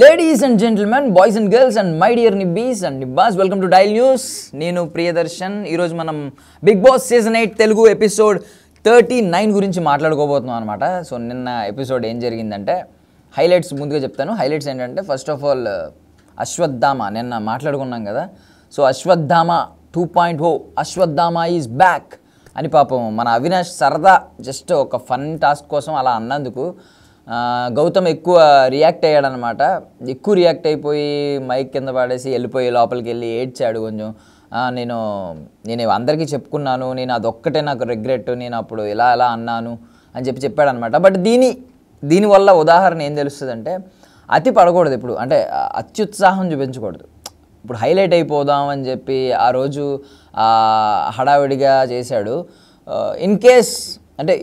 Ladies and gentlemen boys and girls and my dear నిబ్బీస్ and నిబ్బాస్ welcome to dial news నేను ప్రియదర్శన్. ఈరోజు మనం Bigg Boss season eight Telugu episode thirty nine గురించి మాట్లాడుకోబోతున్నాం అనమాట so నిన్న ఎపిసోడ్ ఏం జరిగిందంటే హైలైట్స్ ముందుగా చెప్తాను. హైలైట్స్ ఏంటంటే ఫస్ట్ ఆఫ్ ఆల్ అశ్వత్థామ నిన్న మాట్లాడుకున్నాం కదా. So Ashwatthama two point O Ashwatthama is back అని పాపం మన అవినాష్ సరదా జస్ట్ ఒక ఫన్ టాస్క్ కోసం అలా అన్నందుకు గౌతమ్ ఎక్కువ రియాక్ట్ అయ్యాడనమాట. ఎక్కువ రియాక్ట్ అయిపోయి మైక్ కింద పడేసి వెళ్ళిపోయి లోపలికి వెళ్ళి ఏడ్చాడు కొంచెం. నేను నేను అందరికీ చెప్పుకున్నాను నేను అదొక్కటే నాకు రిగ్రెట్ నేను అప్పుడు ఇలా ఇలా అన్నాను అని చెప్పి చెప్పాడనమాట. బట్ దీని దీనివల్ల ఉదాహరణ ఏం తెలుస్తుందంటే అతి పడకూడదు ఇప్పుడు. అంటే అత్యుత్సాహం చూపించకూడదు. ఇప్పుడు హైలైట్ అయిపోదాం అని చెప్పి ఆ రోజు హడావిడిగా చేశాడు. ఇన్ కేస్ అంటే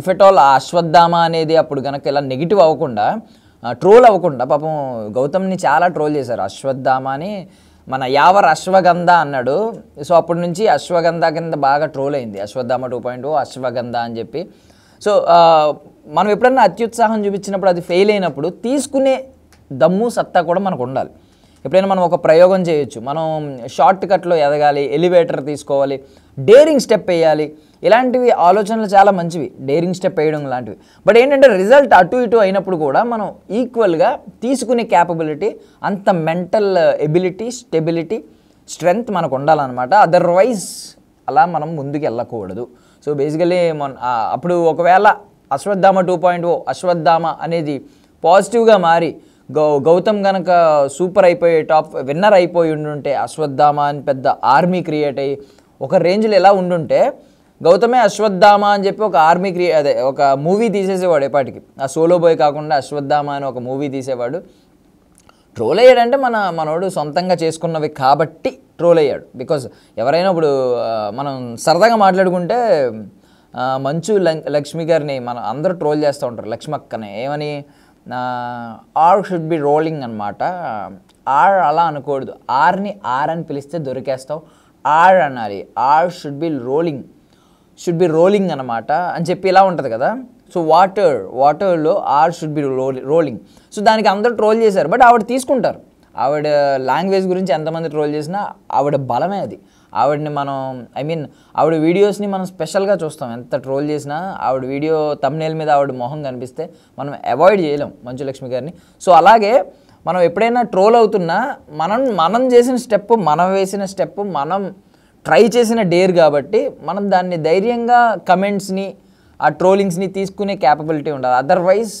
ఇఫ్ ఎట్ ఆల్ అశ్వత్థామ అనేది అప్పుడు కనుక ఇలా నెగిటివ్ అవ్వకుండా ట్రోల్ అవ్వకుండా పాపం గౌతమ్ని చాలా ట్రోల్ చేశారు. అశ్వత్థామ అని మన యావర్ అశ్వగంధ అన్నాడు. సో అప్పటి నుంచి అశ్వగంధ కింద బాగా ట్రోల్ అయింది. Ashwatthama two point oh, ashwagandha అని చెప్పి. సో మనం ఎప్పుడన్నా అత్యుత్సాహం చూపించినప్పుడు అది ఫెయిల్ అయినప్పుడు తీసుకునే దమ్ము సత్తా కూడా మనకు ఉండాలి. ఎప్పుడైనా మనం ఒక ప్రయోగం చేయొచ్చు. మనం షార్ట్ కట్లో ఎదగాలి ఎలివేటర్ తీసుకోవాలి డేరింగ్ స్టెప్ వేయాలి. ఇలాంటివి ఆలోచనలు చాలా మంచివి. డేరింగ్ స్టెప్ వేయడం లాంటివి. బట్ ఏంటంటే రిజల్ట్ అటు ఇటు అయినప్పుడు కూడా మనం ఈక్వల్గా తీసుకునే క్యాపబిలిటీ అంత మెంటల్ ఎబిలిటీ స్టెబిలిటీ స్ట్రెంగ్త్ మనకు ఉండాలన్నమాట. అదర్వైజ్ అలా మనం ముందుకు వెళ్ళకూడదు. సో బేసికలీ మన అప్పుడు ఒకవేళ Ashwatthama two point O Ashwatthama అనేది పాజిటివ్గా మారి గౌ గౌతమ్ గనక సూపర్ అయిపోయి టాప్ విన్నర్ అయిపోయి ఉండుంటే అశ్వత్థామ అని పెద్ద ఆర్మీ క్రియేట్ అయ్యి ఒక రేంజ్లో ఎలా ఉండుంటే గౌతమే అశ్వత్థామ అని చెప్పి ఒక ఆర్మీ క్రియే అదే ఒక మూవీ తీసేసేవాడు ఎప్పటికి. ఆ సోలో బాయ్ కాకుండా అశ్వత్థామ అని ఒక మూవీ తీసేవాడు. ట్రోల్ అయ్యాడంటే మన మనోడు సొంతంగా చేసుకున్నవి కాబట్టి ట్రోల్ అయ్యాడు. బికాజ్ ఎవరైనా ఇప్పుడు మనం సరదాగా మాట్లాడుకుంటే మంచు లక్ష్మి గారిని మనం అందరూ ట్రోల్ చేస్తూ ఉంటారు. లక్ష్మి అక్కనే ఏమని? ఆర్ షుడ్ బి రోలింగ్ అనమాట ఆర్ అలా అనకూడదు ఆర్ని ఆర్ అని పిలిస్తే దొరికేస్తావు. ఆర్ అనాలి. R should be rolling should be rolling అనమాట అని చెప్పి ఇలా ఉంటుంది కదా. సో వాటర్ వాటర్లో R should be rolling so దానికి అందరూ ట్రోల్ చేశారు. బట్ ఆవిడ తీసుకుంటారు. ఆవిడ లాంగ్వేజ్ గురించి ఎంతమంది ట్రోల్ చేసినా ఆవిడ బలమే అది. ఆవిడని మనం ఐ మీన్ ఆవిడ వీడియోస్ని మనం స్పెషల్గా చూస్తాం. ఎంత ట్రోల్ చేసినా ఆవిడ వీడియో తమ్నేల్ మీద ఆవిడ మొహం కనిపిస్తే మనం అవాయిడ్ చేయలేం మంచు లక్ష్మి గారిని. సో అలాగే మనం ఎప్పుడైనా ట్రోల్ అవుతున్నా మనం మనం చేసిన స్టెప్ మనం వేసిన స్టెప్ మనం ట్రై చేసిన డేర్ కాబట్టి మనం దాన్ని ధైర్యంగా కమెంట్స్ని ఆ ట్రోలింగ్స్ని తీసుకునే క్యాపబిలిటీ ఉండాలి. అదర్వైజ్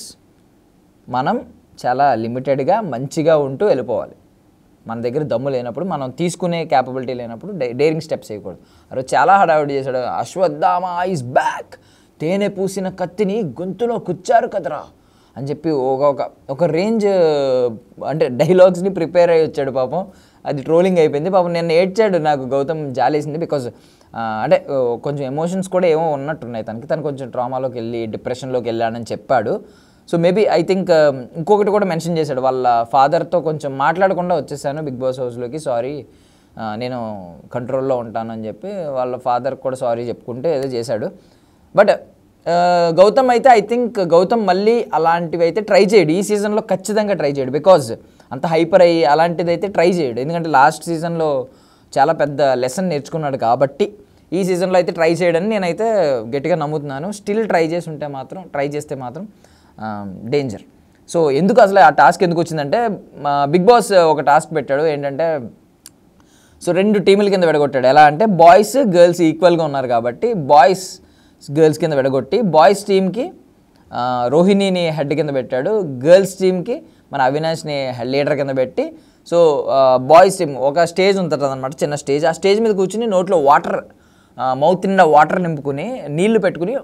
మనం చాలా లిమిటెడ్గా మంచిగా ఉంటూ వెళ్ళిపోవాలి. మన దగ్గర దమ్ము లేనప్పుడు మనం తీసుకునే క్యాపబిలిటీ లేనప్పుడు డై డేరింగ్ స్టెప్స్ చేయకూడదు అరే చాలా హడావిడి చేశాడు. అశ్వత్థామ ఐస్ బ్యాక్ తేనె పూసిన కత్తిని గొంతులో కుచ్చారు కదరా అని చెప్పి ఒక ఒక రేంజ్ అంటే డైలాగ్స్ని ప్రిపేర్ అయ్యి వచ్చాడు పాపం. అది ట్రోలింగ్ అయిపోయింది. పాపం నిన్న ఏడ్చాడు నాకు గౌతమ్ జాలేసింది బికాజ్ అంటే కొంచెం ఎమోషన్స్ కూడా ఏమో ఉన్నట్టున్నాయి తనకి. తను కొంచెం ట్రామాలోకి వెళ్ళి డిప్రెషన్లోకి వెళ్ళాడని చెప్పాడు. సో మేబీ ఐ థింక్ ఇంకొకటి కూడా మెన్షన్ చేశాడు. వాళ్ళ ఫాదర్తో కొంచెం మాట్లాడకుండా వచ్చేసాను బిగ్ బాస్ హౌస్లోకి. సారీ uh, నేను కంట్రోల్లో ఉంటానని చెప్పి వాళ్ళ ఫాదర్ కూడా సారీ చెప్పుకుంటే ఏదో చేశాడు. బట్ uh, గౌతమ్ అయితే ఐ థింక్ గౌతమ్ మళ్ళీ అలాంటివి అయితే ట్రై చేయడు. ఈ సీజన్లో ఖచ్చితంగా ట్రై చేయడు. బికాజ్ అంత హైపర్ అయ్యి అలాంటిది అయితే ట్రై చేయడు. ఎందుకంటే లాస్ట్ సీజన్లో చాలా పెద్ద లెసన్ నేర్చుకున్నాడు కాబట్టి ఈ సీజన్లో అయితే ట్రై చేయడని నేనైతే గట్టిగా నమ్ముతున్నాను. స్టిల్ ట్రై చేసి ఉంటే మాత్రం ట్రై చేస్తే మాత్రం డేంజర్ సో ఎందుకు అసలు ఆ టాస్క్ ఎందుకు వచ్చిందంటే బిగ్ బాస్ ఒక టాస్క్ పెట్టాడు ఏంటంటే సో రెండు టీముల కింద విడగొట్టాడు. ఎలా అంటే బాయ్స్ గర్ల్స్ ఈక్వల్గా ఉన్నారు కాబట్టి బాయ్స్ గర్ల్స్ కింద విడగొట్టి బాయ్స్ టీమ్కి రోహిణిని హెడ్ కింద పెట్టాడు గర్ల్స్ టీమ్కి మన అవినాష్ని లీడర్ కింద పెట్టి సో బాయ్స్ టీమ్ ఒక స్టేజ్ ఉంటుంది అనమాట చిన్న స్టేజ్ ఆ స్టేజ్ మీద కూర్చుని నోట్లో వాటర్ మౌత్ నిండా వాటర్ నింపుకుని నీళ్ళు పెట్టుకుని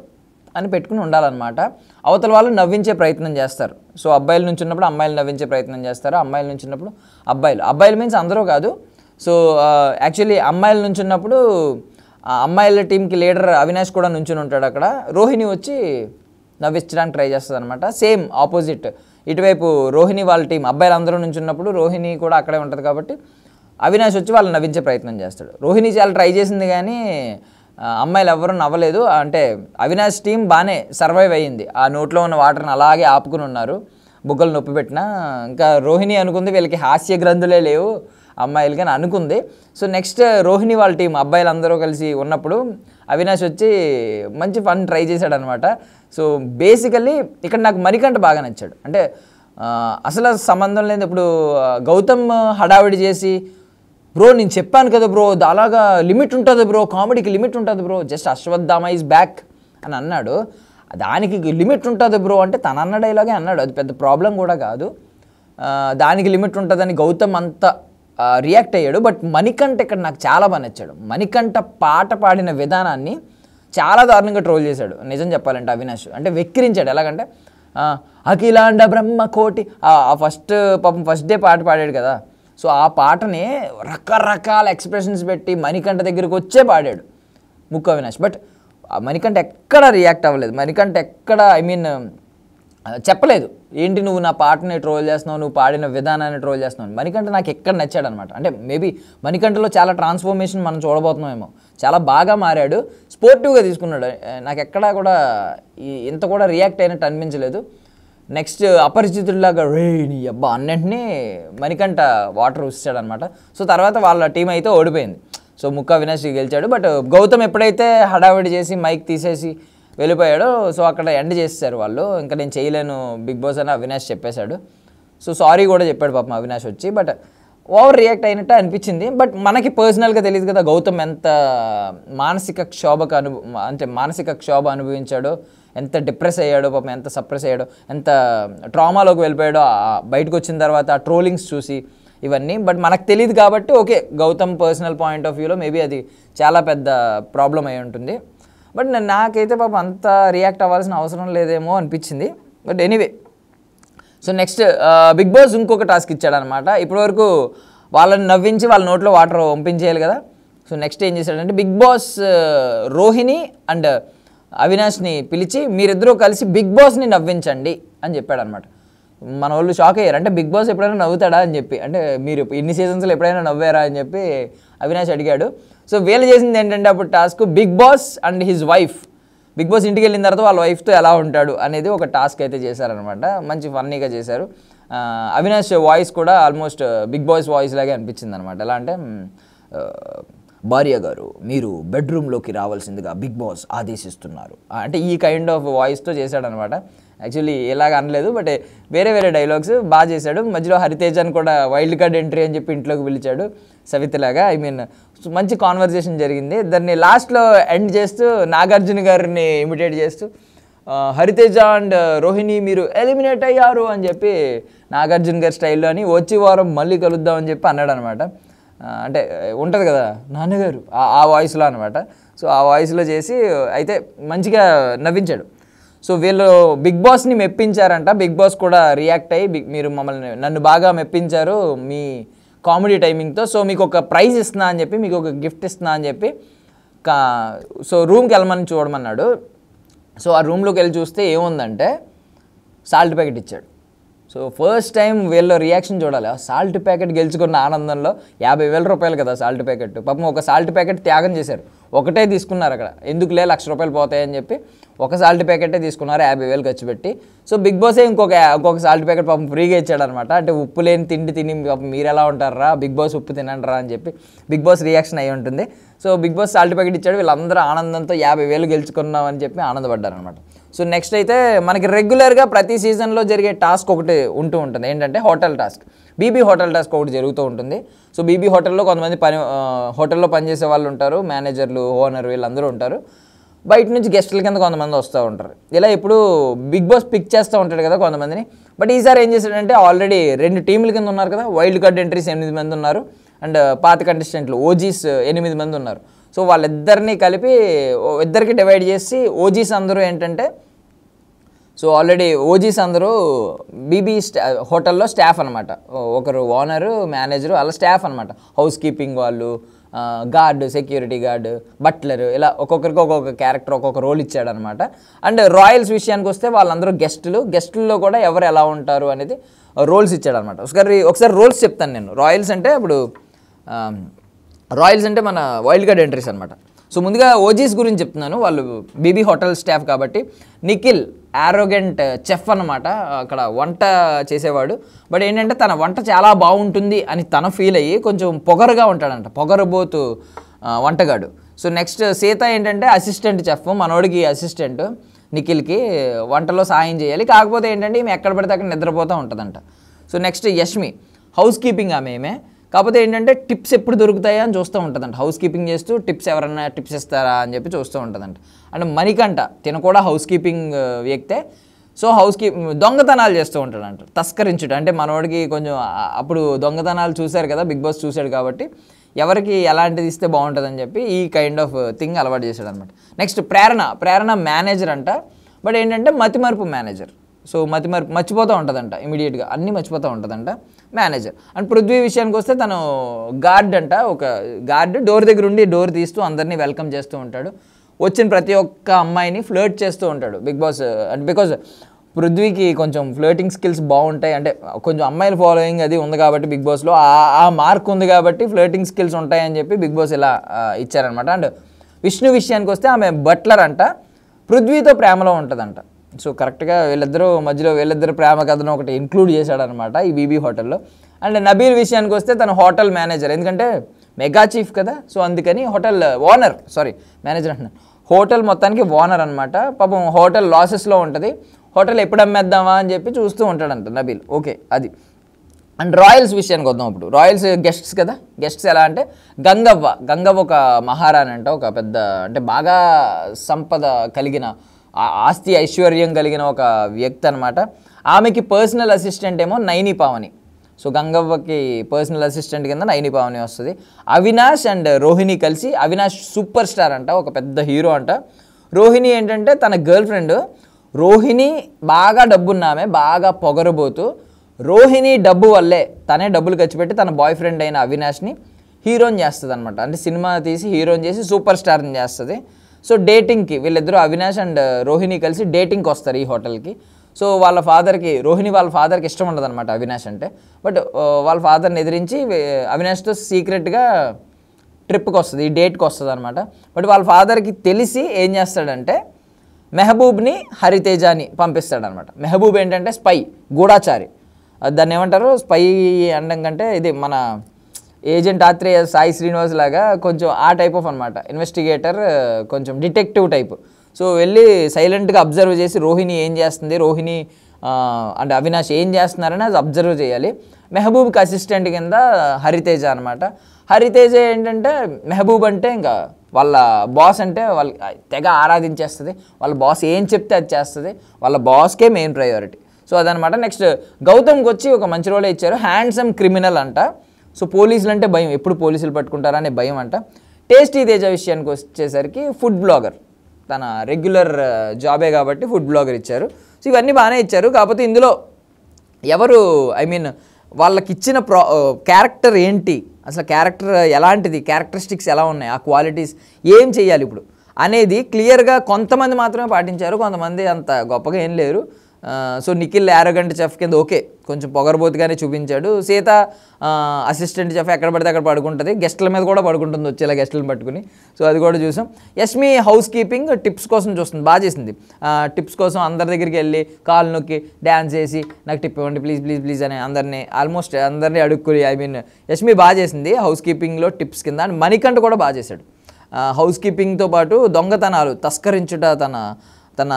అని పెట్టుకుని ఉండాలన్నమాట. అవతల వాళ్ళు నవ్వించే ప్రయత్నం చేస్తారు. సో అబ్బాయిల నుంచి ఉన్నప్పుడు అమ్మాయిలు నవ్వించే ప్రయత్నం చేస్తారు. అమ్మాయిల నుంచి ఉన్నప్పుడు అబ్బాయిలు. అబ్బాయిలు మీన్స్ అందరూ కాదు. సో యాక్చువల్లీ అమ్మాయిల నుంచి ఉన్నప్పుడు అమ్మాయిల టీంకి లీడర్ అవినాష్ కూడా నుంచుని ఉంటాడు అక్కడ. రోహిణి వచ్చి నవ్వించడానికి ట్రై చేస్తుంది అనమాట సేమ్ ఆపోజిట్ ఇటువైపు రోహిణి వాళ్ళ టీం అబ్బాయిలు అందరూ నుంచి ఉన్నప్పుడు రోహిణి కూడా అక్కడే ఉంటుంది కాబట్టి అవినాష్ వచ్చి వాళ్ళు నవ్వించే ప్రయత్నం చేస్తాడు. రోహిణి చాలా ట్రై చేసింది కానీ అమ్మాయిలు ఎవరు నవ్వలేదు. అంటే అవినాష్ టీం బాగానే సర్వైవ్ అయ్యింది. ఆ నోట్లో ఉన్న వాటర్ని అలాగే ఆపుకుని ఉన్నారు. బుగ్గలు నొప్పి పెట్టినా ఇంకా రోహిణి అనుకుంది వీళ్ళకి హాస్య గ్రంథులే లేవు అమ్మాయిలకి అని అనుకుంది. సో నెక్స్ట్ రోహిణి వాళ్ళ టీం అబ్బాయిలు అందరూ కలిసి ఉన్నప్పుడు అవినాష్ వచ్చి మంచి ఫన్ ట్రై చేశాడు అనమాట సో బేసికల్లీ ఇక్కడ నాకు మరికంట బాగా నచ్చాడు. అంటే అసలు సంబంధం లేదు ఇప్పుడు గౌతమ్ హడావిడి చేసి బ్రో నేను చెప్పాను కదా బ్రో అలాగా లిమిట్ ఉంటుంది బ్రో కామెడీకి లిమిట్ ఉంటుంది bro just Ashwatthama is back అని అన్నాడు. దానికి లిమిట్ ఉంటుంది బ్రో అంటే తన అన్న డైలాగే అన్నాడు అది పెద్ద ప్రాబ్లం కూడా కాదు. దానికి లిమిట్ ఉంటుందని గౌతమ్ అంత రియాక్ట్ అయ్యాడు. బట్ మణికంఠ ఇక్కడ నాకు చాలా బాగా నచ్చాడు. మణికంఠ పాట పాడిన విధానాన్ని చాలా దారుణంగా ట్రోల్ చేశాడు. నిజం చెప్పాలంటే అవినాష్. అంటే వెక్కిరించాడు. ఎలాగంటే అఖిలాండ బ్రహ్మ కోటి ఆ ఫస్ట్ పాపం ఫస్ట్ డే పాట పాడాడు కదా. సో ఆ పాటని రకరకాల ఎక్స్ప్రెషన్స్ పెట్టి మణికంఠ దగ్గరికి వచ్చే పాడాడు ముక్కు అవినాష్. బట్ మణికంఠ ఎక్కడ రియాక్ట్ అవ్వలేదు. మణికంఠ ఎక్కడ ఐ మీన్ చెప్పలేదు. ఏంటి నువ్వు నా పాటని ట్రోల్ చేస్తున్నావు? నువ్వు పాడిన విధానాన్ని ట్రోల్ చేస్తున్నావు? మణికంఠ నాకు ఎక్కడ నచ్చాడు అనమాట అంటే మేబీ మణికంఠలో చాలా ట్రాన్స్ఫర్మేషన్ మనం చూడబోతున్నామేమో. చాలా బాగా మారాడు. స్పోర్టివ్గా తీసుకున్నాడు. నాకు ఎక్కడా కూడా ఇంత కూడా రియాక్ట్ అయినట్టు అనిపించలేదు. నెక్స్ట్ అపరిచితుడిలాగా రే నీ అబ్బా అన్నింటినీ మణికంఠ వాటర్ అనమాట సో తర్వాత వాళ్ళ టీం అయితే ఓడిపోయింది. సో ముక్క అవినాష్ గెలిచాడు. బట్ గౌతమ్ ఎప్పుడైతే హడావిడి చేసి మైక్ తీసేసి వెళ్ళిపోయాడో సో అక్కడ ఎండ్ చేసేసారు వాళ్ళు. ఇంకా నేను చేయలేను బిగ్ బాస్ అని అవినాష్ చెప్పేశాడు. సో సారీ కూడా చెప్పాడు పాపం అవినాష్ వచ్చి. బట్ ఓవర్ రియాక్ట్ అయినట్టు అనిపించింది. బట్ మనకి పర్సనల్గా తెలియదు కదా గౌతమ్ ఎంత మానసిక క్షోభకు అను అంటే మానసిక క్షోభ అనుభవించాడో ఎంత డిప్రెస్ అయ్యాడో పాపం ఎంత సప్రెస్ అయ్యాడో ఎంత ట్రామాలోకి వెళ్ళిపోయాడో ఆ బయటకు వచ్చిన తర్వాత ఆ ట్రోలింగ్స్ చూసి ఇవన్నీ. బట్ మనకు తెలియదు కాబట్టి okay Gautam personal point of వ్యూలో మేబీ అది చాలా పెద్ద ప్రాబ్లం అయి ఉంటుంది. బట్ నాకైతే పాపం అంత రియాక్ట్ అవ్వాల్సిన అవసరం లేదేమో అనిపించింది. But anyway so next Bigg Boss ఇంకొక టాస్క్ ఇచ్చాడనమాట. ఇప్పటివరకు వాళ్ళని నవ్వించి వాళ్ళ నోట్లో వాటర్ పంపించేయాలి కదా. సో నెక్స్ట్ ఏం చేశాడంటే బిగ్ బాస్ రోహిణి అండ్ అవినాష్ని పిలిచి మీరిద్దరూ కలిసి బిగ్ బాస్ని నవ్వించండి అని చెప్పాడు అనమాట మన వాళ్ళు షాక్ అయ్యారు. అంటే బిగ్ బాస్ ఎప్పుడైనా నవ్వుతాడా అని చెప్పి. అంటే మీరు ఇన్ని సీజన్స్లో ఎప్పుడైనా నవ్వారా అని చెప్పి అవినాష్ అడిగాడు. సో వీళ్ళు చేసింది ఏంటంటే అప్పుడు task Bigg Boss and his wife. Bigg Boss ఇంటికి వెళ్ళిన తర్వాత వాళ్ళ వైఫ్తో ఎలా ఉంటాడు అనేది ఒక టాస్క్ అయితే చేశారనమాట. మంచి ఫన్నీగా చేశారు. అవినాష్ వాయిస్ కూడా ఆల్మోస్ట్ బిగ్ బాస్ వాయిస్ లాగే అనిపించింది అనమాట ఎలా అంటే భార్య గారు మీరు బెడ్రూమ్లోకి రావాల్సిందిగా బిగ్ బాస్ ఆదేశిస్తున్నారు. అంటే ఈ కైండ్ ఆఫ్ వాయిస్తో చేశాడనమాట. యాక్చువల్లీ ఎలాగ అనలేదు బట్ వేరే వేరే డైలాగ్స్ బాగా చేశాడు. మధ్యలో హరితేజన్ కూడా వైల్డ్ కార్డ్ ఎంట్రీ అని చెప్పి ఇంట్లోకి పిలిచాడు సవితలాగా. ఐ మీన్ మంచి కాన్వర్జేషన్ జరిగింది. దాన్ని లాస్ట్లో ఎండ్ చేస్తూ నాగార్జున గారిని ఇమిటేట్ చేస్తూ హరితేజ అండ్ రోహిణి మీరు ఎలిమినేట్ అయ్యారు అని చెప్పి నాగార్జున గారి స్టైల్లో అని వచ్చి వారం మళ్ళీ కలుద్దాం అని చెప్పి అన్నాడు అనమాట అంటే ఉంటుంది కదా నాన్నగారు ఆ- ఆ వాయిస్లో అనమాట సో ఆ వాయిస్లో చేసి అయితే మంచిగా నవ్వించాడు. సో వీళ్ళు బిగ్ బాస్ని మెప్పించారంట. బిగ్ బాస్ కూడా రియాక్ట్ అయ్యి బిగ్ మీరు మమ్మల్ని నన్ను బాగా మెప్పించారు మీ కామెడీ టైమింగ్తో. సో మీకు ఒక ప్రైజ్ ఇస్తున్నా అని చెప్పి మీకు ఒక గిఫ్ట్ ఇస్తున్నా అని చెప్పి కా సో రూమ్కి వెళ్ళమని చూడమన్నాడు. సో ఆ రూమ్లోకి వెళ్ళి చూస్తే ఏముందంటే సాల్ట్ ప్యాకెట్ ఇచ్చాడు. సో ఫస్ట్ టైం వీళ్ళ రియాక్షన్ చూడాలి. సాల్ట్ ప్యాకెట్ గెలుచుకున్న ఆనందంలో యాభై వేల రూపాయలు కదా సాల్ట్ ప్యాకెట్ పాపం ఒక సాల్ట్ ప్యాకెట్ త్యాగం చేశారు. ఒకటే తీసుకున్నారు అక్కడ. ఎందుకులే లక్ష రూపాయలు పోతాయని చెప్పి ఒక సాల్ట్ ప్యాకెటే తీసుకున్నారు యాభై వేలు ఖర్చు పెట్టి. సో బిగ్ బాసే ఇంకొక ఇంకొక సాల్ట్ ప్యాకెట్ పాపం ఫ్రీగా ఇచ్చాడనమాట అంటే ఉప్పు లేని తిండి తిని పాపం మీరు ఎలా ఉంటారా? బిగ్ బాస్ ఉప్పు తినండిరా అని చెప్పి బిగ్ బాస్ రియాక్షన్ అయి ఉంటుంది. So Bigg Boss salt packet ఇచ్చాడు. వీళ్ళందరూ ఆనందంతో యాభై వేలు గెలుచుకున్నామని చెప్పి ఆనందపడ్డారనమాట సో నెక్స్ట్ అయితే మనకి రెగ్యులర్గా ప్రతి సీజన్లో జరిగే టాస్క్ ఒకటి ఉంటూ ఉంటుంది. ఏంటంటే hotel task. BB hotel task ఒకటి జరుగుతూ ఉంటుంది. సో బీబీ హోటల్లో కొంతమంది పని హోటల్లో పనిచేసే వాళ్ళు ఉంటారు. మేనేజర్లు ఓనర్ వీళ్ళందరూ ఉంటారు. బయట నుంచి గెస్టుల కింద కొంతమంది వస్తూ ఉంటారు. ఇలా ఇప్పుడు బిగ్ బాస్ పిక్ చేస్తూ ఉంటాడు కదా కొంతమందిని. బట్ ఈసారి ఏం చేశాడంటే ఆల్రెడీ రెండు టీంల కింద ఉన్నారు కదా వైల్డ్ కార్డ్ ఎంట్రీస్ ఎనిమిది మంది ఉన్నారు. అండ్ పాత కంటెస్టెంట్లు ఓజీస్ ఎనిమిది మంది ఉన్నారు. సో వాళ్ళిద్దరిని కలిపి ఇద్దరికి డివైడ్ చేసి ఓజీస్ అందరూ ఏంటంటే సో ఆల్రెడీ ఓజీస్ అందరూ బీబీ స్టా హోటల్లో స్టాఫ్ అనమాట ఒకరు ఓనరు మేనేజరు అలా స్టాఫ్ అనమాట హౌస్ కీపింగ్ వాళ్ళు గార్డు సెక్యూరిటీ గార్డు బట్లరు ఇలా ఒక్కొక్కరికి ఒక్కొక్క క్యారెక్టర్ ఒక్కొక్క రోల్ ఇచ్చాడనమాట అండ్ రాయల్స్ విషయానికి వస్తే వాళ్ళందరూ గెస్టులు గెస్టుల్లో కూడా ఎవరు ఎలా ఉంటారు అనేది రోల్స్ ఇచ్చాడనమాట ఒకసారి ఒకసారి రోల్స్ చెప్తాను నేను. రాయల్స్ అంటే ఇప్పుడు రాయల్స్ అంటే మన వైల్డ్ కార్డ్ ఎంట్రీస్ అనమాట సో ముందుగా ఓజీస్ గురించి చెప్తున్నాను. వాళ్ళు బీబీ హోటల్ స్టాఫ్ కాబట్టి నిఖిల్ ఆరోగెంట్ చెఫ్ అన్నమాట. అక్కడ వంట చేసేవాడు. బట్ ఏంటంటే తన వంట చాలా బాగుంటుంది అని తన ఫీల్ అయ్యి కొంచెం పొగరుగా ఉంటాడంట. పొగరబోతు వంటగాడు. సో నెక్స్ట్ సీత ఏంటంటే అసిస్టెంట్ చెఫ్. మనోడికి అసిస్టెంట్ నిఖిల్కి వంటలో సాయం చేయాలి. కాకపోతే ఏంటంటే ఈమె ఎక్కడ పడితే అక్కడ నిద్రపోతూ ఉంటుందంట. So next Yashmi housekeeping ఆమె ఏమే కాకపోతే ఏంటంటే టిప్స్ ఎప్పుడు దొరుకుతాయా అని చూస్తూ ఉంటుందంట. హౌస్ కీపింగ్ చేస్తూ టిప్స్ ఎవరన్నా టిప్స్ ఇస్తారా అని చెప్పి చూస్తూ ఉంటుందంట. అంటే మణికంఠ తిన కూడా హౌస్ కీపింగ్ వ్యక్తే. సో హౌస్ కీప్ దొంగతనాలు చేస్తూ ఉంటాడంట. తస్కరించుడు అంటే మనవాడికి కొంచెం అప్పుడు దొంగతనాలు చూశారు కదా బిగ్ బాస్ చూశాడు కాబట్టి ఎవరికి ఎలాంటిది ఇస్తే బాగుంటుందని చెప్పి ఈ కైండ్ ఆఫ్ థింగ్ అలవాటు చేశాడు అనమాట నెక్స్ట్ ప్రేరణ. ప్రేరణ మేనేజర్ అంట. బట్ ఏంటంటే మతిమరుపు మేనేజర్ సో మతిమరుపు మర్చిపోతూ ఉంటుందంట. ఇమీడియట్గా అన్నీ మర్చిపోతూ ఉంటుందంట. మేనేజర్. అండ్ పృథ్వీ విషయానికి వస్తే తను గార్డ్ అంట ఒక గార్డ్. డోర్ దగ్గర ఉండి డోర్ తీస్తూ అందరినీ వెల్కమ్ చేస్తూ ఉంటాడు. వచ్చిన ప్రతి ఒక్క అమ్మాయిని ఫ్లర్ట్ చేస్తూ ఉంటాడు. బిగ్ బాస్ అంటే బికాజ్ పృథ్వీకి కొంచెం ఫ్లర్టింగ్ స్కిల్స్ బాగుంటాయి. అంటే కొంచెం అమ్మాయిల ఫాలోయింగ్ అది ఉంది కాబట్టి బిగ్ బాస్లో ఆ ఆ మార్క్ ఉంది కాబట్టి ఫ్లర్టింగ్ స్కిల్స్ ఉంటాయని చెప్పి బిగ్ బాస్ ఇలా ఇచ్చారనమాట అండ్ విష్ణు విషయానికి వస్తే ఆమె బట్లర్ అంట. పృథ్వీతో ప్రేమలో ఉంటుందంట. సో కరెక్ట్గా వీళ్ళిద్దరూ మధ్యలో వీళ్ళిద్దరు ప్రేమ కథను ఒకటి ఇంక్లూడ్ చేశాడనమాట ఈ బీబీ హోటల్లో. అండ్ నబీల్ విషయానికి వస్తే తన హోటల్ మేనేజర్ ఎందుకంటే మెగా చీఫ్ కదా సో అందుకని హోటల్ ఓనర్ సారీ మేనేజర్ అంటున్నాను. హోటల్ మొత్తానికి ఓనర్ అనమాట. పాపం హోటల్ లాసెస్లో ఉంటుంది. హోటల్ ఎప్పుడు అమ్మేద్దామా అని చెప్పి చూస్తూ ఉంటాడంట నబీల్. ఓకే అది. అండ్ రాయల్స్ విషయానికి వద్దాం ఇప్పుడు. రాయల్స్ గెస్ట్స్ కదా? గెస్ట్స్ ఎలా అంటే గంగవ్వ గంగవ్వ ఒక మహారాణి అంట ఒక పెద్ద అంటే బాగా సంపద కలిగిన ఆస్తి ఐశ్వర్యం కలిగిన ఒక వ్యక్తి అనమాట ఆమెకి పర్సనల్ అసిస్టెంట్ ఏమో నైని పావని. సో గంగవ్వకి పర్సనల్ అసిస్టెంట్ కింద నైని పావని వస్తుంది. అవినాష్ అండ్ రోహిణి కలిసి అవినాష్ సూపర్ స్టార్ అంట ఒక పెద్ద హీరో అంట. రోహిణి ఏంటంటే తన గర్ల్ ఫ్రెండ్ రోహిణి బాగా డబ్బున్నామే బాగా పొగరబోతూ. రోహిణి డబ్బు వల్లే తనే డబ్బులు ఖర్చు పెట్టి తన బాయ్ ఫ్రెండ్ అయిన అవినాష్ని హీరోని చేస్తుంది అనమాట అంటే సినిమా తీసి హీరోని చేసి సూపర్ స్టార్ని చేస్తుంది. సో డేటింగ్కి వీళ్ళిద్దరూ అవినాష్ అండ్ రోహిణి కలిసి డేటింగ్కి వస్తారు ఈ హోటల్కి. సో వాళ్ళ ఫాదర్కి రోహిణి వాళ్ళ ఫాదర్కి ఇష్టం ఉండదు అనమాట అవినాష్ అంటే. బట్ వాళ్ళ ఫాదర్ని ఎదిరించి అవినాష్తో సీక్రెట్గా ట్రిప్కి వస్తుంది ఈ డేట్కి వస్తుంది అనమాట బట్ వాళ్ళ ఫాదర్కి తెలిసి ఏం చేస్తాడంటే మెహబూబ్ని హరితేజాని పంపిస్తాడనమాట మెహబూబ్ ఏంటంటే స్పై గూఢాచారి. దాన్ని ఏమంటారు? స్పై అనడం కంటే ఇది మన ఏజెంట్ ఆత్రేయ సాయి శ్రీనివాస్ లాగా కొంచెం ఆ టైప్ ఆఫ్ అనమాట ఇన్వెస్టిగేటర్ కొంచెం డిటెక్టివ్ టైప్ సో వెళ్ళి సైలెంట్గా అబ్జర్వ్ చేసి రోహిణి ఏం చేస్తుంది? రోహిణి అంటే అవినాష్ ఏం చేస్తున్నారని అది అబ్జర్వ్ చేయాలి. మెహబూబ్కి అసిస్టెంట్ కింద హరితేజ అనమాట హరితేజ ఏంటంటే మెహబూబ్ అంటే ఇంకా వాళ్ళ బాస్ అంటే వాళ్ళ తెగ ఆరాధించేస్తుంది. వాళ్ళ బాస్ ఏం చెప్తే అది చేస్తుంది. వాళ్ళ బాస్కే మెయిన్ ప్రయారిటీ సో అదనమాట నెక్స్ట్ గౌతమ్కి వచ్చి ఒక మంచి రోలే ఇచ్చారు. హ్యాండ్సమ్ క్రిమినల్ అంట. సో పోలీసులు అంటే భయం ఎప్పుడు పోలీసులు పట్టుకుంటారా అనే భయం అంట. టేస్టీ తేజ విషయానికి వచ్చేసరికి ఫుడ్ బ్లాగర్. తన రెగ్యులర్ జాబే కాబట్టి ఫుడ్ బ్లాగర్ ఇచ్చారు. సో ఇవన్నీ బాగానే ఇచ్చారు. కాకపోతే ఇందులో ఎవరు ఐ మీన్ వాళ్ళకి ఇచ్చిన ప్రా క్యారెక్టర్ ఏంటి? అసలు క్యారెక్టర్ ఎలాంటిది? క్యారెక్టరిస్టిక్స్ ఎలా ఉన్నాయి? ఆ క్వాలిటీస్ ఏం చేయాలి ఇప్పుడు? అనేది క్లియర్గా కొంతమంది మాత్రమే పాటించారు. కొంతమంది అంత గొప్పగా ఏం లేరు. సో నిఖిల్ యారగంట చెఫ్ కింద ఓకే కొంచెం పొగరబోతుగానే చూపించాడు. సీత అసిస్టెంట్ చెఫ్ ఎక్కడ పడితే అక్కడ పడుకుంటుంది. గెస్ట్ల మీద కూడా పడుకుంటుంది వచ్చేలా గెస్ట్లను పట్టుకుని. సో అది కూడా చూసాం. యష్మి హౌస్ కీపింగ్ టిప్స్ కోసం చూస్తుంది. బాగా చేసింది. టిప్స్ కోసం అందరి దగ్గరికి వెళ్ళి కాలు నొక్కి డ్యాన్స్ చేసి నాకు టిప్ ఇవ్వండి ప్లీజ్ ప్లీజ్ ప్లీజ్ అని అందరినీ ఆల్మోస్ట్ అందరినీ అడుక్కుని ఐ మీన్ యష్మి బాగా చేసింది హౌస్ కీపింగ్లో టిప్స్ కింద. అండ్ మణికంఠ కూడా బాగా చేశాడు. హౌస్ కీపింగ్తో పాటు దొంగతనాలు తస్కరించుట తన తన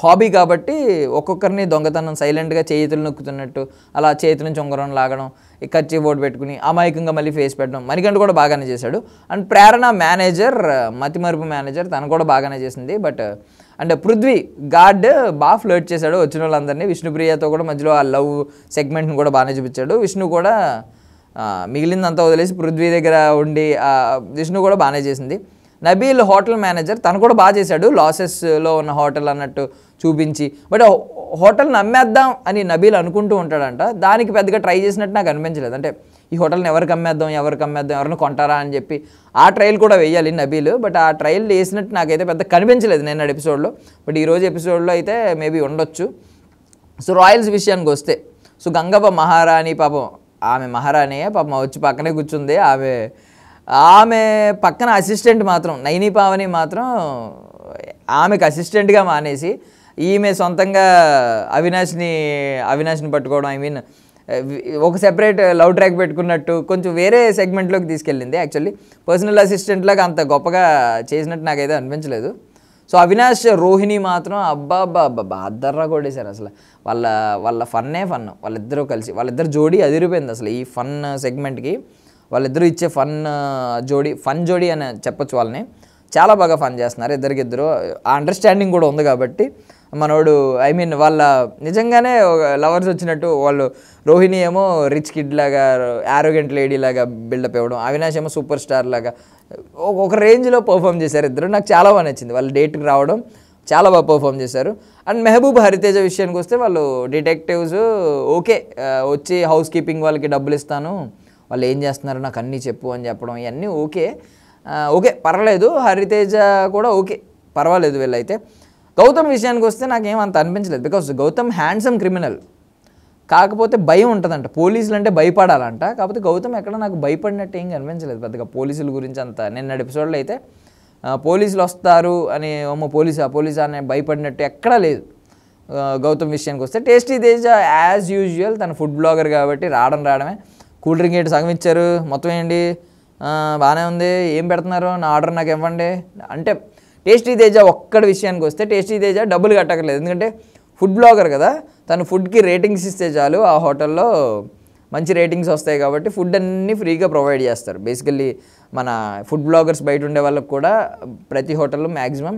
హాబీ కాబట్టి ఒక్కొక్కరిని దొంగతనం సైలెంట్గా చేతులు నొక్కుతున్నట్టు అలా చేతి నుంచి ఉంగరం లాగడం కచ్చి ఓటు పెట్టుకుని అమాయకంగా మళ్ళీ ఫేస్ పెట్టడం మణికంఠ కూడా బాగానే చేశాడు. అండ్ ప్రేరణ మేనేజర్ మతిమరుపు మేనేజర్ తను కూడా బాగానే చేసింది. బట్ అండ్ పృథ్వీ గాడ్ బాగా ఫ్లర్ట్ చేశాడు వచ్చిన వాళ్ళందరినీ. విష్ణుప్రియతో కూడా మధ్యలో ఆ లవ్ సెగ్మెంట్ని కూడా బాగానే చూపించాడు. విష్ణు కూడా మిగిలిందంతా వదిలేసి పృథ్వీ దగ్గర ఉండి విష్ణు కూడా బాగానే చేసింది. నబీల్ హోటల్ మేనేజర్ తను కూడా బాగా చేశాడు లాసెస్లో ఉన్న హోటల్ అన్నట్టు చూపించి. బట్ హోటల్ నమ్మేద్దాం అని నబీల్ అనుకుంటూ ఉంటాడంట. దానికి పెద్దగా ట్రై చేసినట్టు నాకు అనిపించలేదు. అంటే ఈ హోటల్ని ఎవరికి అమ్మేద్దాం ఎవరికి అమ్మేద్దాం ఎవరిని కొంటారా అని చెప్పి ఆ ట్రయల్ కూడా వేయాలి నబీల్. బట్ ఆ ట్రయల్ వేసినట్టు నాకైతే పెద్ద కనిపించలేదు నేను ఎపిసోడ్లో బట్ ఈరోజు ఎపిసోడ్లో అయితే మేబీ ఉండొచ్చు. సో రాయల్స్ విషయానికి వస్తే సో గంగవ్వ మహారాణి పాపం ఆమె మహారాణి పాపం వచ్చి పక్కనే కూర్చుంది ఆమె ఆమె పక్కన అసిస్టెంట్ మాత్రం నైని పావని మాత్రం ఆమెకు అసిస్టెంట్గా మానేసి ఈమె సొంతంగా అవినాష్ని అవినాష్ని పట్టుకోవడం ఐ మీన్ ఒక సెపరేట్ లవ్ ట్రాక్ పెట్టుకున్నట్టు కొంచెం వేరే సెగ్మెంట్లోకి తీసుకెళ్ళింది యాక్చువల్లీ పర్సనల్ అసిస్టెంట్ లాగా అంత గొప్పగా చేసినట్టు నాకైతే అనిపించలేదు. సో అవినాష్ రోహిణి మాత్రం అబ్బా అబ్బా అబ్బా అద్దర్రా కొట్టేశారు అసలు. వాళ్ళ వాళ్ళ ఫన్నే ఫన్ వాళ్ళిద్దరూ కలిసి వాళ్ళిద్దరు జోడీ అదిరిపోయింది అసలు ఈ ఫన్ సెగ్మెంట్కి వాళ్ళిద్దరూ ఇచ్చే ఫన్ జోడీ ఫన్ జోడీ అని చెప్పొచ్చు వాళ్ళని. చాలా బాగా ఫన్ చేస్తున్నారు ఇద్దరికిద్దరు. ఆ అండర్స్టాండింగ్ కూడా ఉంది కాబట్టి మనోడు ఐ మీన్ వాళ్ళ నిజంగానే లవర్స్ వచ్చినట్టు వాళ్ళు రోహిణి ఏమో రిచ్ కిడ్ లాగా ఆరోగెంట్ లేడీ లాగా బిల్డప్ ఇవ్వడం అవినాష్ ఏమో సూపర్ స్టార్ లాగా ఒక- రేంజ్లో పర్ఫామ్ చేశారు ఇద్దరు. నాకు చాలా బాగా నచ్చింది. వాళ్ళు డేట్కి రావడం చాలా బాగా పర్ఫామ్ చేశారు. అండ్ మెహబూబ్ హరితేజ విషయానికి వస్తే వాళ్ళు డిటెక్టివ్స్ ఓకే వచ్చి హౌస్ కీపింగ్ వాళ్ళకి డబ్బులు ఇస్తాను వాళ్ళు ఏం చేస్తున్నారు నాకు అన్నీ చెప్పు అని చెప్పడం ఇవన్నీ ఓకే. ఓకే పర్వాలేదు. హరితేజ కూడా ఓకే. పర్వాలేదు వీళ్ళైతే. గౌతమ్ విషయానికి వస్తే నాకేం అంత అనిపించలేదు. బికాస్ గౌతమ్ హ్యాండ్సమ్ క్రిమినల్ కాకపోతే భయం ఉంటుందంట. పోలీసులు అంటే భయపడాలంట. కాకపోతే గౌతమ్ ఎక్కడ నాకు భయపడినట్టు ఏం కనిపించలేదు పెద్దగా. పోలీసుల గురించి అంత నిన్న ఎపిసోడ్లో అయితే పోలీసులు వస్తారు అని అమ్మ పోలీసా పోలీసా అని భయపడినట్టు ఎక్కడా లేదు. గౌతమ్ విషయానికి వస్తే టేస్టీ తేజ యాజ్ యూజువల్ తన ఫుడ్ బ్లాగర్ కాబట్టి రావడం రావడమే. కూల్ డ్రింక్ ఏంటి సగం ఇచ్చారు? మొత్తం ఏంటి? బాగానే ఉంది. ఏం పెడుతున్నారు? నా ఆర్డర్ నాకు ఇవ్వండి. అంటే టేస్టీ తేజ ఒక్కడి విషయానికి వస్తే టేస్టీ తేజ డబ్బులు కట్టక్కర్లేదు. ఎందుకంటే ఫుడ్ బ్లాగర్ కదా తను ఫుడ్కి రేటింగ్స్ ఇస్తే చాలు ఆ హోటల్లో మంచి రేటింగ్స్ వస్తాయి కాబట్టి ఫుడ్ అన్నీ ఫ్రీగా ప్రొవైడ్ చేస్తారు. బేసికల్లీ మన ఫుడ్ బ్లాగర్స్ బయట ఉండే వాళ్ళకి కూడా ప్రతి హోటల్లో మ్యాక్సిమం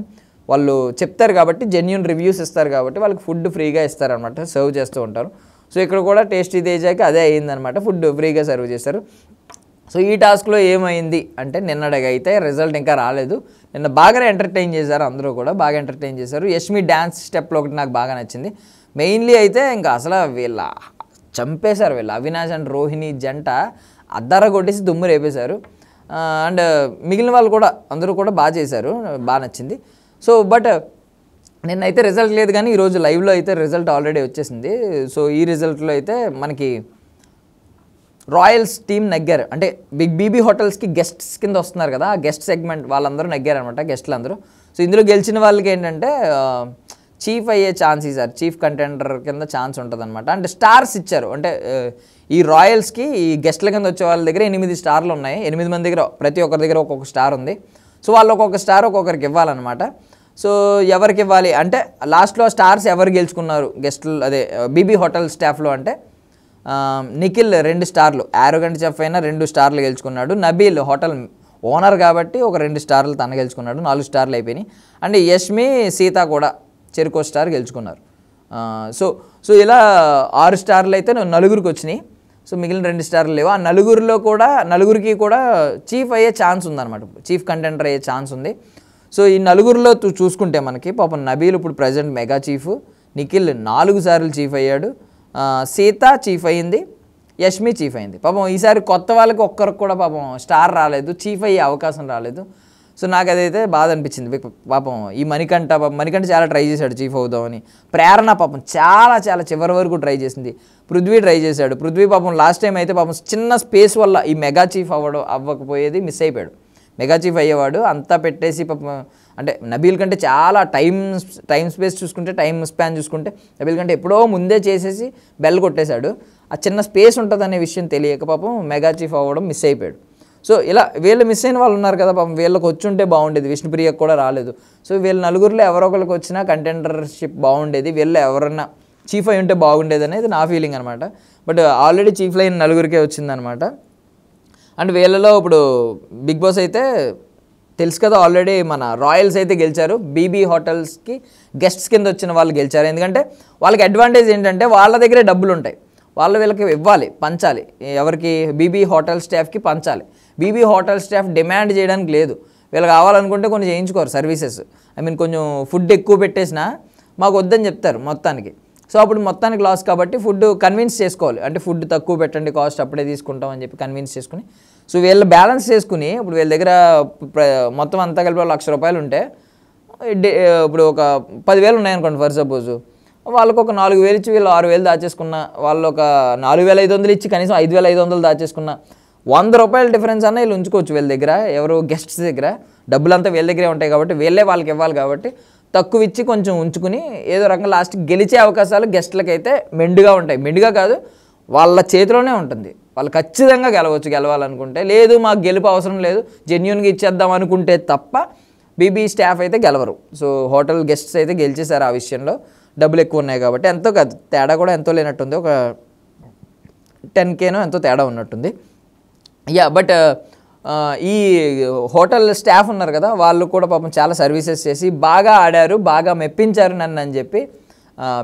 వాళ్ళు చెప్తారు కాబట్టి జెన్యున్ రివ్యూస్ ఇస్తారు కాబట్టి వాళ్ళకి ఫుడ్ ఫ్రీగా ఇస్తారనమాట సర్వ్ చేస్తూ ఉంటారు. సో ఇక్కడ కూడా టేస్టీ తేజాకి అదే అయ్యిందనమాట ఫుడ్ ఫ్రీగా సర్వ్ చేశారు. సో ఈ టాస్క్లో ఏమైంది అంటే నిన్నడగా అయితే రిజల్ట్ ఇంకా రాలేదు. నిన్న బాగానే ఎంటర్టైన్ చేశారు అందరూ కూడా బాగా ఎంటర్టైన్ చేశారు. యష్మి డ్యాన్స్ స్టెప్లో ఒకటి నాకు బాగా నచ్చింది. మెయిన్లీ అయితే ఇంకా అసలు వీళ్ళ చంపేశారు వీళ్ళు అవినాష్ అండ్ రోహిణి జంట అద్దర కొట్టేసి దుమ్ము రేపేశారు. అండ్ మిగిలిన వాళ్ళు కూడా అందరూ కూడా బాగా చేశారు బాగా నచ్చింది. సో బట్ నిన్నైతే రిజల్ట్ లేదు కానీ ఈరోజు లైవ్లో అయితే రిజల్ట్ ఆల్రెడీ వచ్చేసింది. సో ఈ రిజల్ట్లో అయితే మనకి రాయల్స్ టీం నెగ్గారు. అంటే బిగ్ బీబీ హోటల్స్కి గెస్ట్స్ కింద వస్తున్నారు కదా ఆ గెస్ట్ సెగ్మెంట్ వాళ్ళందరూ నెగ్గారనమాట గెస్ట్లు అందరూ సో ఇందులో గెలిచిన వాళ్ళకి ఏంటంటే చీఫ్ అయ్యే ఛాన్స్ ఇచ్చారు చీఫ్ కంటెండర్ కింద ఛాన్స్ ఉంటుంది అనమాట అంటే స్టార్స్ ఇచ్చారు. అంటే ఈ రాయల్స్కి ఈ గెస్ట్ల కింద వచ్చే వాళ్ళ దగ్గర ఎనిమిది స్టార్లు ఉన్నాయి. ఎనిమిది మంది దగ్గర ప్రతి ఒక్కరి దగ్గర ఒక్కొక్క స్టార్ ఉంది. సో వాళ్ళు ఒక్కొక్క స్టార్ ఒక్కొక్కరికి ఇవ్వాలన్నమాట. సో ఎవరికి ఇవ్వాలి? అంటే లాస్ట్లో స్టార్స్ ఎవరు గెలుచుకున్నారు? గెస్ట్లు అదే బీబీ హోటల్ స్టాఫ్లో అంటే నిఖిల్ రెండు స్టార్లు యారోగంట్ చెఫ్ అయినా రెండు స్టార్లు గెలుచుకున్నాడు. నబీల్ హోటల్ ఓనర్ కాబట్టి ఒక రెండు స్టార్లు తన గెలుచుకున్నాడు. నాలుగు స్టార్లు అయిపోయినాయి. అండ్ యష్మి సీత కూడా చెరుకో స్టార్ గెలుచుకున్నారు. సో సో ఇలా ఆరు స్టార్లు అయితే నలుగురికి వచ్చినాయి. సో మిగిలిన రెండు స్టార్లు లేవు. ఆ నలుగురిలో కూడా నలుగురికి కూడా చీఫ్ అయ్యే ఛాన్స్ ఉందన్నమాట. చీఫ్ కంటెంటర్ అయ్యే ఛాన్స్ ఉంది. సో ఈ నలుగురిలో చూసుకుంటే మనకి పాపం నబీల్ ఇప్పుడు ప్రజెంట్ మెగా చీఫ్ నిఖిల్ నాలుగు సార్లు చీఫ్ అయ్యాడు సీత చీఫ్ అయింది యష్మి చీఫ్ అయింది పాపం ఈసారి కొత్త వాళ్ళకి ఒక్కరికి కూడా పాపం స్టార్ రాలేదు చీఫ్ అయ్యే అవకాశం రాలేదు. సో నాకు అదైతే బాధ అనిపించింది. పాపం ఈ మణికంఠ పాపం మణికంఠ చాలా ట్రై చేశాడు చీఫ్ అవుదామని. ప్రేరణ పాపం చాలా చాలా చివరి వరకు ట్రై చేసింది. పృథ్వీ ట్రై చేశాడు. పృథ్వీ పాపం లాస్ట్ టైం అయితే పాపం చిన్న స్పేస్ వల్ల ఈ మెగా చీఫ్ అవ్వడం అవ్వకపోయేది మిస్ అయిపోయాడు. మెగా చీఫ్ అయ్యేవాడు అంతా పెట్టేసి పాపం అంటే నబీల్ కంటే చాలా టైం టైం స్పేస్ చూసుకుంటే టైం స్పాన్ చూసుకుంటే నబీల్ కంటే ఎప్పుడో ముందే చేసేసి బెల్ కొట్టేశాడు. ఆ చిన్న స్పేస్ ఉంటుందనే విషయం తెలియక పాపం మెగా చీఫ్ అవ్వడం మిస్ అయిపోయాడు. సో ఇలా వీళ్ళు మిస్ అయిన వాళ్ళు ఉన్నారు కదా పాపం వీళ్ళకి వచ్చి ఉంటే బాగుండేది విష్ణుప్రియకు కూడా రాలేదు. సో వీళ్ళ నలుగురిలో ఎవరో ఒకరికి వచ్చినా కంటెండర్షిప్ బాగుండేది వీళ్ళు ఎవరన్నా చీఫ్ అయి ఉంటే బాగుండేది అనేది నా ఫీలింగ్ అనమాట బట్ ఆల్రెడీ చీఫ్ లైన్ నలుగురికే వచ్చిందనమాట అండ్ వీళ్ళలో ఇప్పుడు బిగ్ బాస్ అయితే తెలుసు కదా ఆల్రెడీ మన రాయల్స్ అయితే గెలిచారు. బీబీ హోటల్స్కి గెస్ట్స్ కింద వచ్చిన వాళ్ళు గెలిచారు. ఎందుకంటే వాళ్ళకి అడ్వాంటేజ్ ఏంటంటే వాళ్ళ దగ్గరే డబ్బులు ఉంటాయి. వాళ్ళు వీళ్ళకి ఇవ్వాలి పంచాలి. ఎవరికి? బీబీ హోటల్ స్టాఫ్కి పంచాలి. బీబీ హోటల్ స్టాఫ్ డిమాండ్ చేయడానికి లేదు. వీళ్ళు కావాలనుకుంటే కొన్ని చేయించుకోరు సర్వీసెస్. ఐ మీన్ కొంచెం ఫుడ్ ఎక్కువ పెట్టేసినా మాకు వద్దని చెప్తారు మొత్తానికి. సో అప్పుడు మొత్తానికి లాస్ కాబట్టి ఫుడ్ కన్విన్స్ చేసుకోవాలి. అంటే ఫుడ్ తక్కువ పెట్టండి కాస్ట్ అప్పుడే తీసుకుంటాం అని చెప్పి కన్విన్స్ చేసుకుని సో వీళ్ళు బ్యాలెన్స్ చేసుకుని ఇప్పుడు వీళ్ళ దగ్గర మొత్తం అంతా కలిపి లక్ష రూపాయలు ఉంటే డే- ఇప్పుడు ఒక పదివేలు ఉన్నాయనుకోండి ఫర్ సపోజ్. వాళ్ళకు ఒక నాలుగు వేలు ఇచ్చి వీళ్ళు ఆరు వేలు దాచేసుకున్న వాళ్ళు ఒక నాలుగు వేల ఐదు వందలు ఇచ్చి కనీసం ఐదు వేల ఐదు వందలు దాచేసుకున్న వంద రూపాయల డిఫరెన్స్ అన్న వీళ్ళు ఉంచుకోవచ్చు వీళ్ళ దగ్గర. ఎవరు గెస్ట్స్ దగ్గర. డబ్బులంతా వీళ్ళ దగ్గరే ఉంటాయి కాబట్టి వీళ్ళే వాళ్ళకి ఇవ్వాలి కాబట్టి తక్కువ ఇచ్చి కొంచెం ఉంచుకుని ఏదో రకంగా లాస్ట్ గెలిచే అవకాశాలు గెస్ట్లకైతే మెండుగా ఉంటాయి. మెండుగా కాదు వాళ్ళ చేతిలోనే ఉంటుంది. వాళ్ళు ఖచ్చితంగా గెలవచ్చు గెలవాలనుకుంటే. లేదు మాకు గెలుపు అవసరం లేదు జెన్యున్గా ఇచ్చేద్దాం అనుకుంటే తప్ప బీబీ స్టాఫ్ అయితే గెలవరు. సో హోటల్ గెస్ట్స్ అయితే గెలిచేశారు ఆ విషయంలో. డబ్బులు ఎక్కువ ఉన్నాయి కాబట్టి ఎంతో కాదు తేడా కూడా ఎంతో లేనట్టుంది. ఒక టెన్ కేనో ఎంతో తేడా ఉన్నట్టుంది. యా బట్ ఈ హోటల్ స్టాఫ్ ఉన్నారు కదా వాళ్ళు కూడా పాపం చాలా సర్వీసెస్ చేసి బాగా ఆడారు బాగా మెప్పించారు నన్ను అని చెప్పి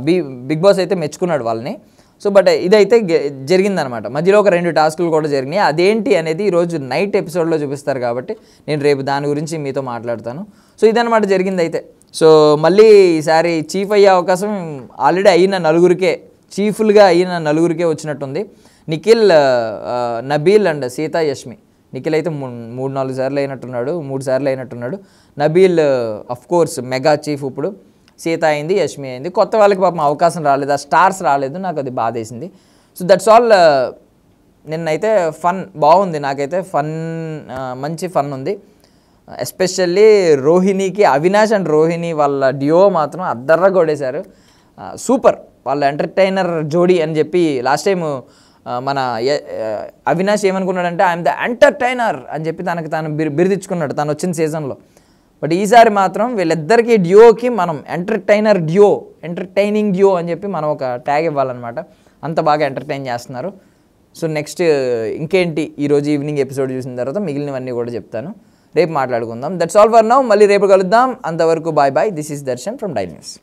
బి బిగ్ బాస్ అయితే మెచ్చుకున్నాడు వాళ్ళని. సో బట్ ఇదైతే గె- జరిగిందనమాట. మధ్యలో ఒక రెండు టాస్కులు కూడా జరిగినాయి. అదేంటి అనేది ఈరోజు నైట్ ఎపిసోడ్లో చూపిస్తారు కాబట్టి నేను రేపు దాని గురించి మీతో మాట్లాడతాను. సో ఇదనమాట జరిగింది అయితే సో మళ్ళీ ఈసారి చీఫ్ అయ్యే అవకాశం ఆల్రెడీ అయిన నలుగురికే చీఫ్లుగా అయిన నలుగురికే వచ్చినట్టుంది. నిఖిల్ నబీల్ అండ్ సీతా యష్మి. నిఖిల్ అయితే మూ- మూడు నాలుగు సార్లు అయినట్టున్నాడు మూడు సార్లు అయినట్టున్నాడు. Nabeel of course mega chief ఇప్పుడు. సీత అయింది యష్మి అయింది. కొత్త వాళ్ళకి పాపం అవకాశం రాలేదు ఆ స్టార్స్ రాలేదు నాకు అది బాధేసింది. సో దట్స్ ఆల్ uh, నిన్నైతే ఫన్ బాగుంది. నాకైతే ఫన్ uh, మంచి ఫన్ ఉంది. ఎస్పెషల్లీ రోహిణికి అవినాష్ అండ్ రోహిణి వాళ్ళ డియో మాత్రం అద్దర్ర కొడేశారు సూపర్ uh, వాళ్ళ ఎంటర్టైనర్ జోడీ అని చెప్పి లాస్ట్ టైం మన అవినాష్ ఏమనుకున్నాడంటే ఐఎమ్ ద ఎంటర్టైనర్ అని చెప్పి తనకు తాను బిరు బిరుదిచ్చుకున్నాడు తను వచ్చిన సీజన్లో బట్ ఈసారి మాత్రం వీళ్ళిద్దరికి డ్యూకి మనం ఎంటర్టైనర్ డ్యూ ఎంటర్టైనింగ్ డ్యూ అని చెప్పి మనం ఒక ట్యాగ్ ఇవ్వాలన్నమాట. అంత బాగా ఎంటర్టైన్ చేస్తున్నారు. సో నెక్స్ట్ ఇంకేంటి? ఈరోజు ఈవినింగ్ ఎపిసోడ్ చూసిన తర్వాత మిగిలినవన్నీ కూడా చెప్తాను. రేపు మాట్లాడుకుందాం. దట్స్ ఆల్ ఫర్ నౌ మళ్ళీ రేపు కలుద్దాం. అంతవరకు bye bye this is Darshan from Dy news